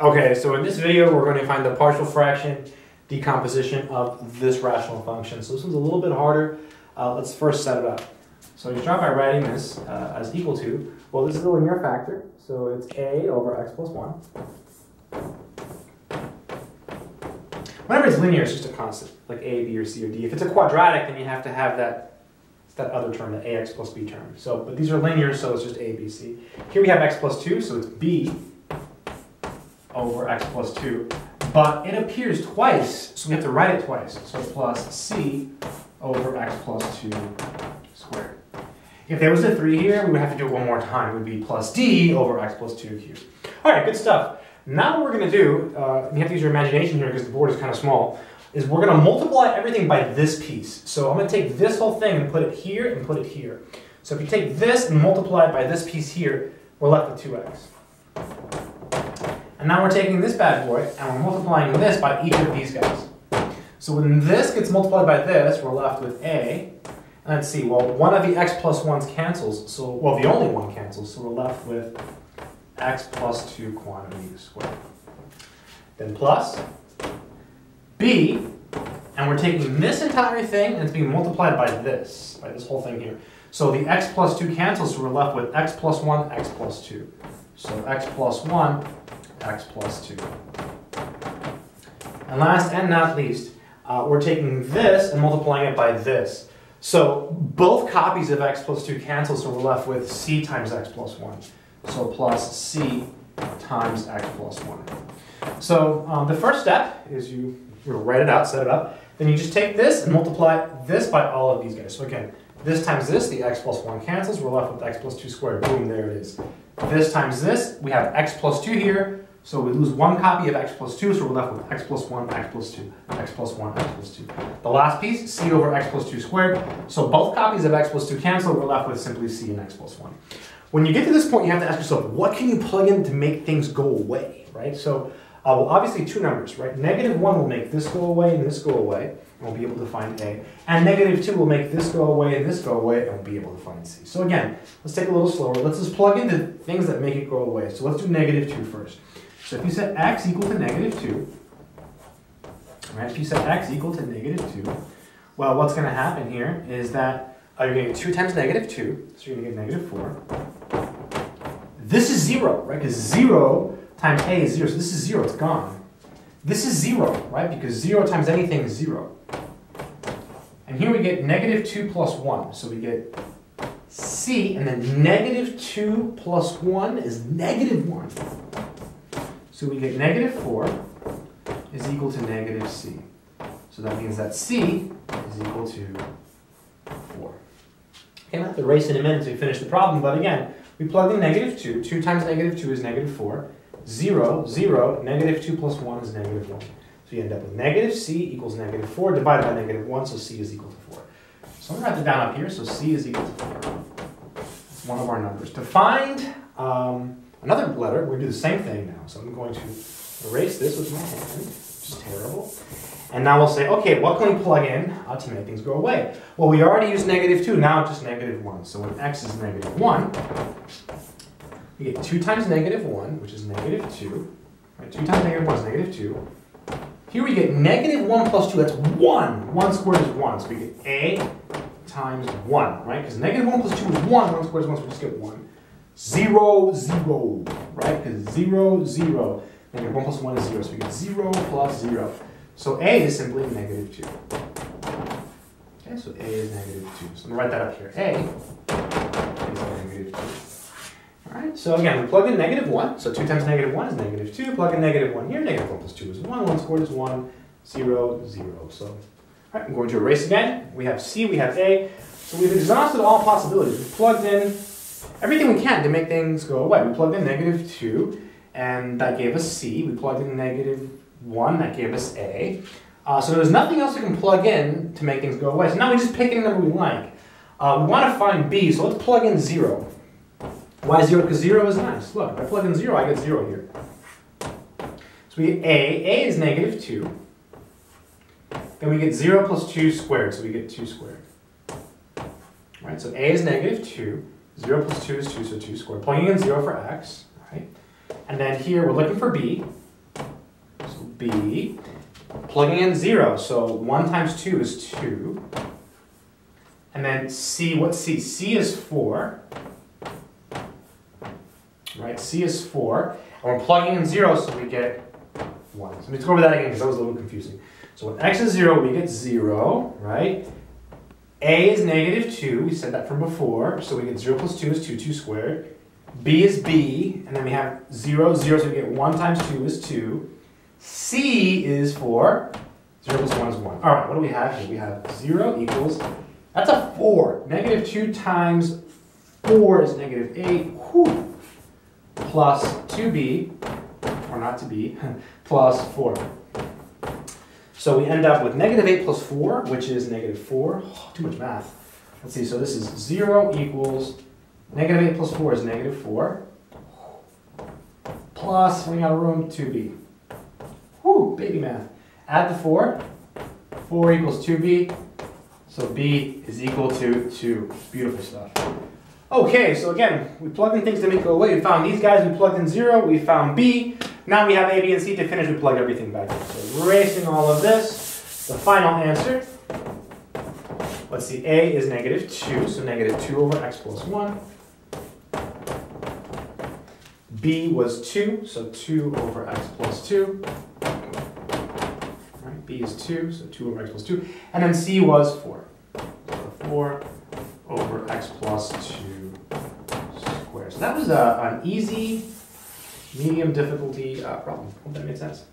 Okay, so in this video, we're going to find the partial fraction decomposition of this rational function. So this one's a little bit harder. Uh, let's first set it up. So you start by writing this uh, as equal to, well, this is a linear factor, so it's a over x plus 1. Whenever it's linear, it's just a constant, like a, b, or c, or d. If it's a quadratic, then you have to have that that other term, the ax plus b term. So, but these are linear, so it's just a, b, c. Here we have x plus 2, so it's b over x plus 2. But it appears twice, so we have to write it twice. So plus c over x plus 2 squared. If there was a 3 here, we would have to do it one more time. It would be plus d over x plus 2 cubed. All right, good stuff. Now what we're going to do, uh, you have to use your imagination here because the board is kind of small, is we're going to multiply everything by this piece. So I'm going to take this whole thing and put it here and put it here. So if you take this and multiply it by this piece here, we're left with 2x. Now we're taking this bad boy and we're multiplying this by each of these guys. So when this gets multiplied by this, we're left with a. And let's see, well, one of the x plus 1s cancels, so, well, the only one cancels, so we're left with x plus 2 quantity squared. Then plus b, and we're taking this entire thing and it's being multiplied by this, by this whole thing here. So the x plus 2 cancels, so we're left with x plus 1, x plus 2. So x plus 1 x plus 2. And last and not least, uh, we're taking this and multiplying it by this. So both copies of x plus 2 cancel, so we're left with c times x plus 1. So plus c times x plus 1. So um, the first step is you, you write it out, set it up. Then you just take this and multiply this by all of these guys. So again, this times this, the x plus 1 cancels. We're left with x plus 2 squared. Boom, there it is. This times this, we have x plus 2 here. So we lose one copy of x plus 2, so we're left with x plus 1, x plus 2, x plus 1, x plus 2. The last piece, c over x plus 2 squared. So both copies of x plus 2 cancel, we're left with simply c and x plus 1. When you get to this point, you have to ask yourself, what can you plug in to make things go away, right? So, uh, well, obviously two numbers, right? Negative 1 will make this go away and this go away, and we'll be able to find a. And negative 2 will make this go away and this go away, and we'll be able to find c. So again, let's take a little slower. Let's just plug into things that make it go away. So let's do negative 2 first. So if you set x equal to negative 2, right, if you set x equal to negative 2, well, what's going to happen here is that uh, you're going to get 2 times negative 2, so you're going to get negative 4. This is 0, right, because 0 times a is 0, so this is 0, it's gone. This is 0, right, because 0 times anything is 0. And here we get negative 2 plus 1, so we get c, and then negative 2 plus 1 is negative 1. So we get negative 4 is equal to negative c. So that means that c is equal to 4. Okay, I have to erase in a minute to finish the problem, but again, we plug in negative 2. 2 times negative 2 is negative 4. 0, 0, negative 2 plus 1 is negative 1. So you end up with negative c equals negative 4 divided by negative 1, so c is equal to 4. So I'm going to write it down up here, so c is equal to 4. It's one of our numbers. To find um, another letter, we're going to do the same thing now. So I'm going to erase this with my hand, which is terrible. And now we'll say, okay, what can we plug in uh, to make things go away? Well, we already used negative 2, now just negative 1. So when x is negative 1, we get 2 times negative 1, which is negative 2. Right, 2 times negative 1 is negative 2. Here we get negative 1 plus 2, that's 1. 1 squared is 1. So we get a times 1, right? Because negative 1 plus 2 is 1, 1 squared is 1, so we just get 1. 0, 0, right? Because 0, 0. Negative 1 plus 1 is 0, so we get 0 plus 0. So a is simply negative 2. Okay, so a is negative 2. So I'm to write that up here. A is negative 2. All right, so again, we plug in negative 1. So 2 times negative 1 is negative 2. Plug in negative 1 here. Negative 1 plus 2 is 1. 1 squared is 1. 0, 0. So, all right, I'm going to erase again. We have C, we have A. So we've exhausted all possibilities. We've plugged in everything we can to make things go away. We plugged in negative 2, and that gave us C. We plugged in negative 1, that gave us A. Uh, so there's nothing else we can plug in to make things go away. So now we just pick any number we like. Uh, we want to find B, so let's plug in 0. Why 0? Because 0 is nice. Look, if I plug in 0, I get 0 here. So we get A. A is negative 2. Then we get 0 plus 2 squared, so we get 2 squared. Right, so A is negative 2. 0 plus 2 is 2, so 2 squared. Plugging in 0 for x, right? And then here we're looking for b. So b. Plugging in 0, so 1 times 2 is 2. And then C, what's C? C is 4. Right, C is 4. And we're plugging in 0, so we get 1. So let me go over that again because that was a little confusing. So when x is 0, we get 0, right? A is negative 2, we said that from before, so we get 0 plus 2 is 2, 2 squared. B is B, and then we have 0, 0, so we get 1 times 2 is 2. C is 4, 0 plus 1 is 1. All right, what do we have here? We have 0 equals, that's a 4. Negative 2 times 4 is negative 8, whew, plus 2b, or not to be, plus 4. So we end up with negative 8 plus 4, which is negative 4. Oh, too much math. Let's see, so this is 0 equals, negative 8 plus 4 is negative 4. Plus, we got room 2b. Whoo, baby math. Add the 4. 4 equals 2b. So b is equal to 2. Beautiful stuff. Okay, so again, we plugged in things to make it go away. We found these guys, we plugged in 0, we found b. Now we have A, B, and C to finish, we plug everything back in. So erasing all of this, the final answer, let's see, A is negative 2, so negative 2 over x plus 1. B was 2, so 2 over x plus 2. Right, B is 2, so 2 over x plus 2. And then C was 4. So 4 over x plus 2 squared. So that was a, an easy medium difficulty uh, problem. Hope that made sense.